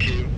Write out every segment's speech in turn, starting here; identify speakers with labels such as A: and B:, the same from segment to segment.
A: to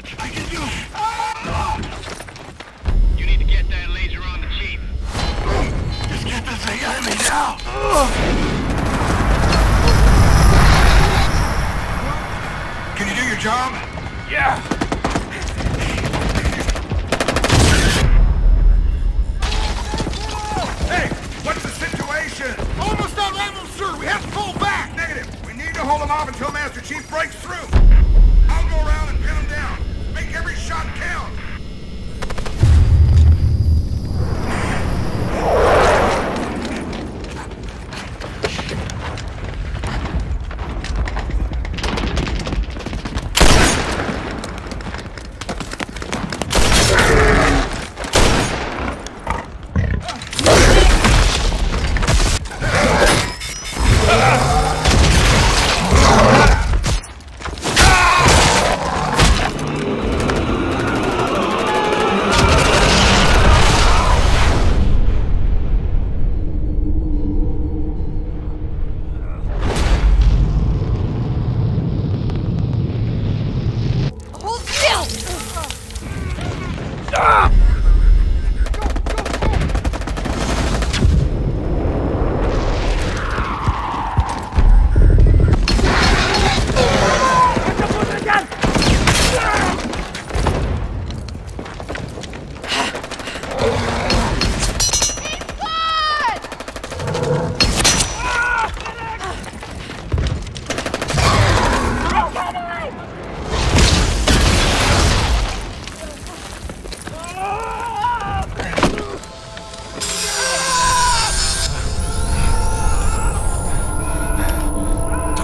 B: Can
A: You need to get that laser on the chief.
B: Just get this thing out of me now! Can you do your job? Yeah! Hey, what's the situation?
C: Almost out of ammo, sir! We have to pull back!
B: Negative! We need to hold them off until Master Chief breaks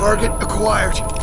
C: Target acquired.